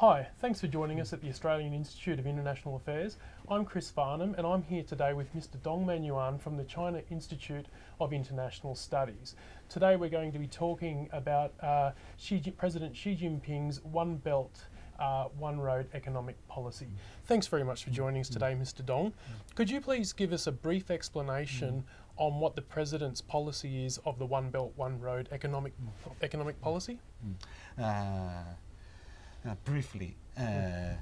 Hi, thanks for joining us at the Australian Institute of International Affairs. I'm Chris Farnham and I'm here today with Mr. Dong Manyuan from the China Institute of International Studies. Today we're going to be talking about uh, Xi, President Xi Jinping's One Belt uh, One Road economic policy. Thanks very much for joining us today, Mr. Dong. Could you please give us a brief explanation on what the President's policy is of the One Belt One Road economic economic policy? Uh, uh, briefly, uh,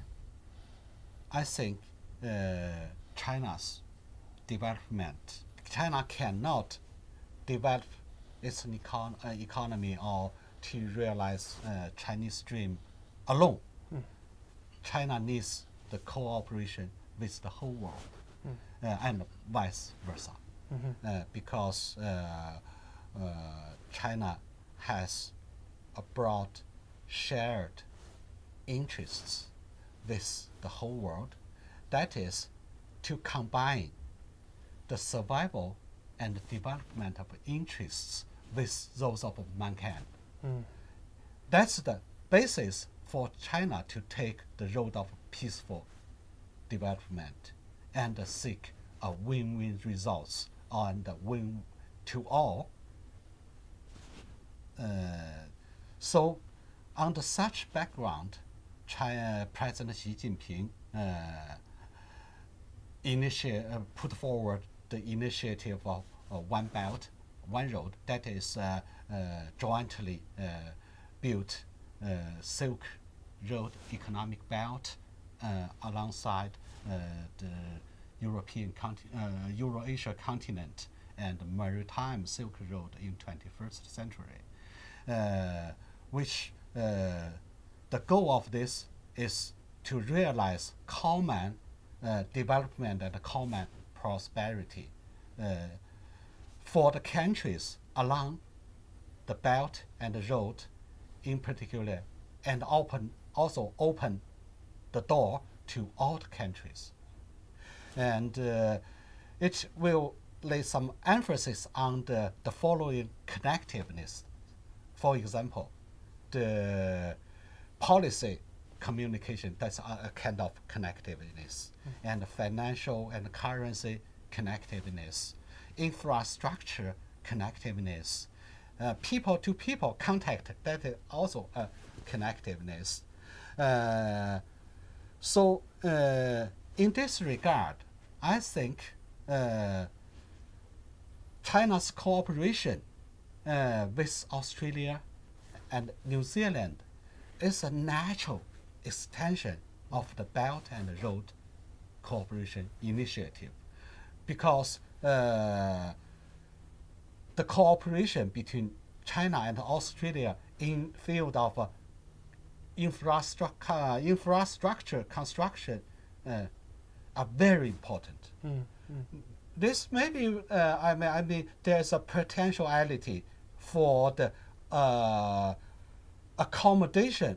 I think uh, China's development, China cannot develop its econ- uh, economy or to realize uh, Chinese dream alone. China needs the cooperation with the whole world uh, and vice versa. Uh, because uh, uh, China has a broad shared interests with the whole world. That is to combine the survival and development of interests with those of mankind. That's the basis for China to take the road of peaceful development and seek a win-win results and win to all. Uh, so, under such background, China President Xi Jinping uh, initiate, uh, put forward the initiative of uh, One Belt, One Road that is uh, uh, jointly uh, built Silk Road economic belt alongside the European Eurasia continent and maritime Silk Road in 21st century, which the goal of this is to realize common uh, development and common prosperity uh, for the countries along the belt and the road in particular and open also open the door to all the countries. And uh, it will lay some emphasis on the, the following connectiveness. For example the policy communication that's a, kind of connectiveness. And financial and currency connectiveness. Infrastructure connectiveness. Uh, people to people contact that is also a connectiveness. Uh, so uh, in this regard i think uh, china's cooperation uh, with australia and new zealand is a natural extension of the Belt and Road Cooperation Initiative because uh, the cooperation between China and Australia in field of uh, infrastructure, infrastructure construction uh, are very important. This maybe uh, I mean I mean there's a potentiality for the uh, accommodation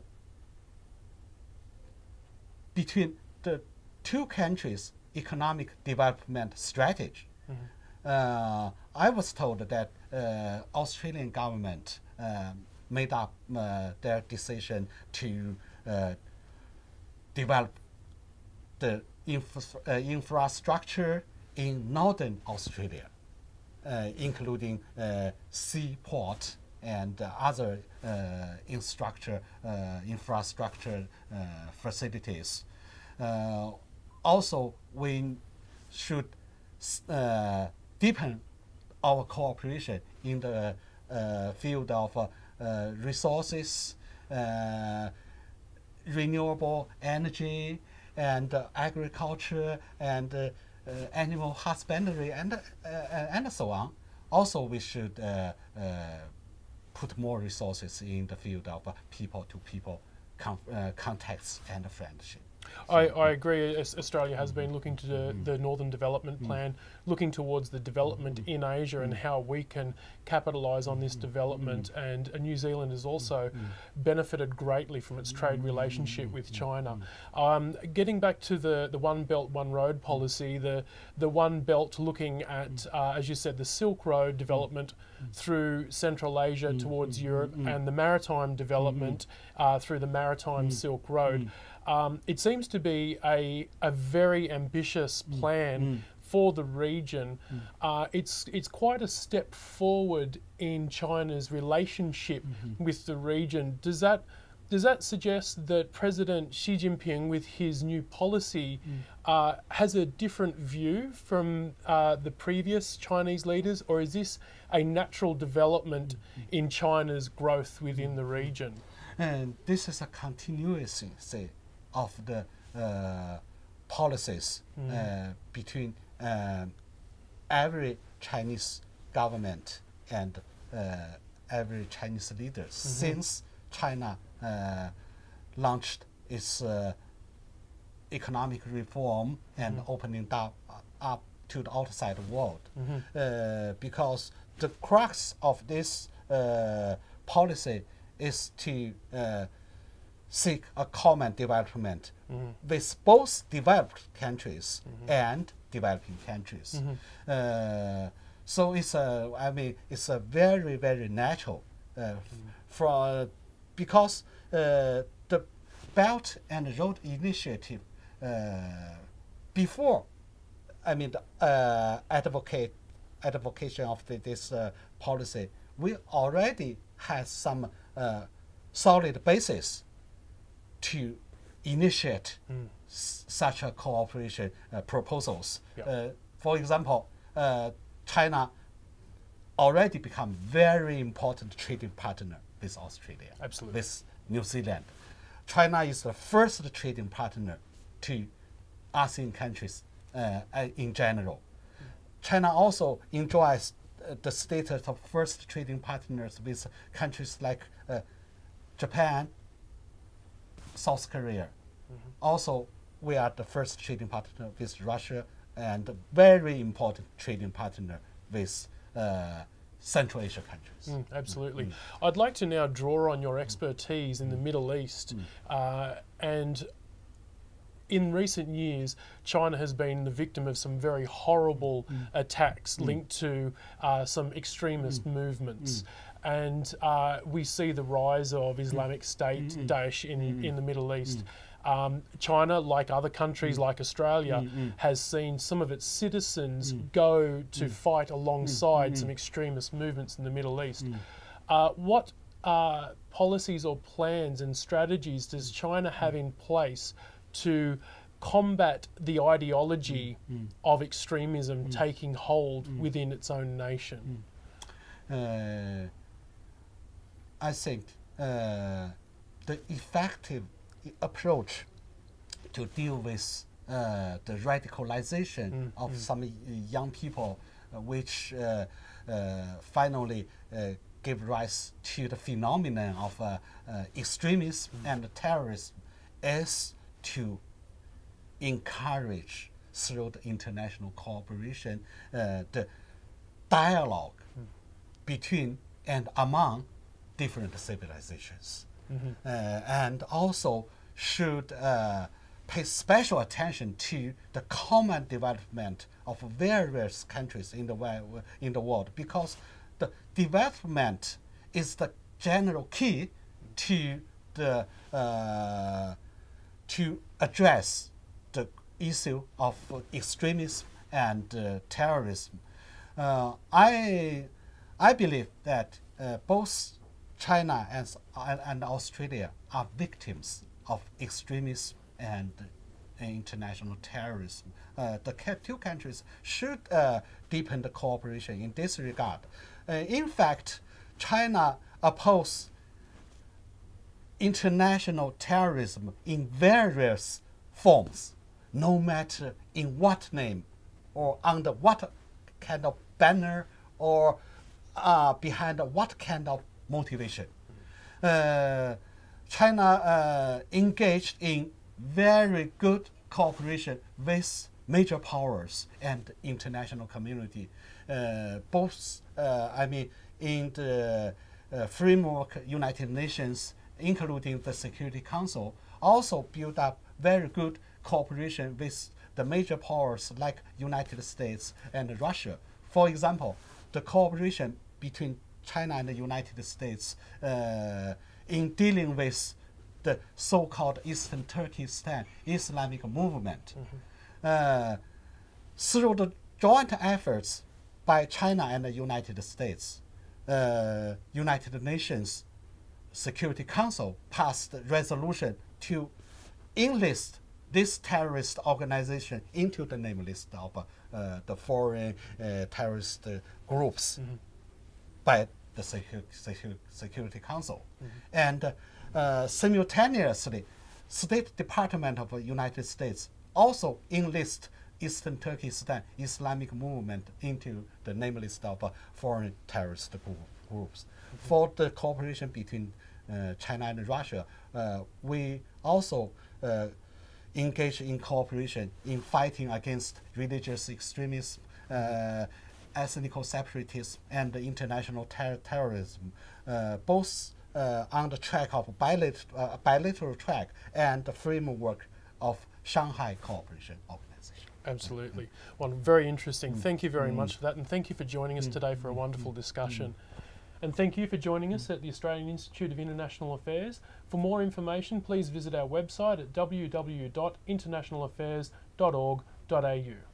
between the two countries' economic development strategy. Uh, I was told that uh, Australian government um, made up uh, their decision to uh, develop the infra- uh, infrastructure in northern Australia, uh, including uh, seaport and uh, other uh, infrastructure, uh, infrastructure facilities. Also, we should deepen our cooperation in the field of resources, renewable energy, and agriculture, and uh, animal husbandry, and, uh, and so on. Also, we should put more resources in the field of uh, people-to-people con- uh, contacts and friendship. I, I agree. Australia has been mm-hmm. looking to the, mm-hmm. the Northern Development mm-hmm. Plan, looking towards the development in Asia and how we can capitalise on this development. And uh, New Zealand has also benefited greatly from its trade relationship with China. Um, getting back to the, the One Belt, One Road policy, the, the One Belt looking at, uh, as you said, the Silk Road development through Central Asia mm, towards mm, Europe mm, and the maritime development uh, through the Maritime Silk Road. Um, it seems to be a, a very ambitious plan for the region. Uh, it's it's quite a step forward in China's relationship mm-hmm. with the region. Does that does that suggest that President Xi Jinping, with his new policy, uh, has a different view from uh, the previous Chinese leaders, or is this a natural development in China's growth within the region? And this is a continuation say, of the uh, policies uh, between um, every Chinese government and uh, every Chinese leaders since China uh, launched its uh, economic reform and opening up, up to the outside world. Uh, because the crux of this uh, policy is to uh, seek a common development with both developed countries and developing countries. Uh, so it's a, I mean, it's a very, very natural uh, f- for because uh, the Belt and Road Initiative uh, before, I mean, the, uh, advocate advocation of the, this uh, policy, we already had some uh, solid basis to initiate s- such a cooperation uh, proposals. Yeah. Uh, for example, uh, China already become very important trading partner with Australia, Absolutely. with New Zealand. China is the first trading partner to ASEAN countries uh, uh, in general. China also enjoys uh, the status of first trading partners with countries like uh, Japan, South Korea. Also, we are the first trading partner with Russia and a very important trading partner with uh, Central Asia countries. Mm, absolutely. Mm. I'd like to now draw on your expertise in the mm. Middle East. Mm. Uh, and in recent years, China has been the victim of some very horrible attacks linked to uh, some extremist movements. And uh, we see the rise of Islamic State, Daesh, in, in the Middle East. Um, China, like other countries mm. like Australia, mm, mm. has seen some of its citizens go to fight alongside some extremist movements in the Middle East. Uh, what uh, policies or plans and strategies does China have in place to combat the ideology of extremism taking hold within its own nation? uh, I think uh, the effective approach to deal with uh, the radicalization of some young people, uh, which uh, uh, finally uh, give rise to the phenomenon of uh, uh, extremism and terrorism, is to encourage through the international cooperation uh, the dialogue between and among different civilizations. Uh, and also should uh, pay special attention to the common development of various countries in the, in the world because the development is the general key to the uh, to address the issue of extremism and uh, terrorism. Uh, I, I believe that uh, both China and, and Australia are victims of extremism and uh, international terrorism. Uh, the two countries should uh, deepen the cooperation in this regard. Uh, in fact, China opposes international terrorism in various forms, no matter in what name or under what kind of banner or uh, behind what kind of motivation. China uh, engaged in very good cooperation with major powers and international community, uh, both, uh, I mean, in the uh, framework United Nations, including the Security Council, also built up very good cooperation with the major powers like United States and Russia. For example, the cooperation between China and the United States uh, in dealing with the so-called Eastern Turkestan Islamic movement. Uh, through the joint efforts by China and the United States, uh, United Nations Security Council passed a resolution to enlist this terrorist organization into the name list of uh, the foreign uh, terrorist uh, groups by the Secu- Secu- Security Council. And uh, simultaneously, State Department of the United States also enlist Eastern Turkestan Islamic movement into the name list of uh, foreign terrorist group, groups. For the cooperation between uh, China and Russia, uh, we also uh, engage in cooperation in fighting against religious extremism, uh, ethnic separatism, and international ter- terrorism, uh, both uh, on the track of bilateral, uh, bilateral track and the framework of Shanghai Cooperation Organization. Absolutely. Well, very interesting. Thank you very much for that, and thank you for joining us today for a wonderful discussion. And thank you for joining us at the Australian Institute of International Affairs. For more information, please visit our website at www.internationalaffairs.org.au.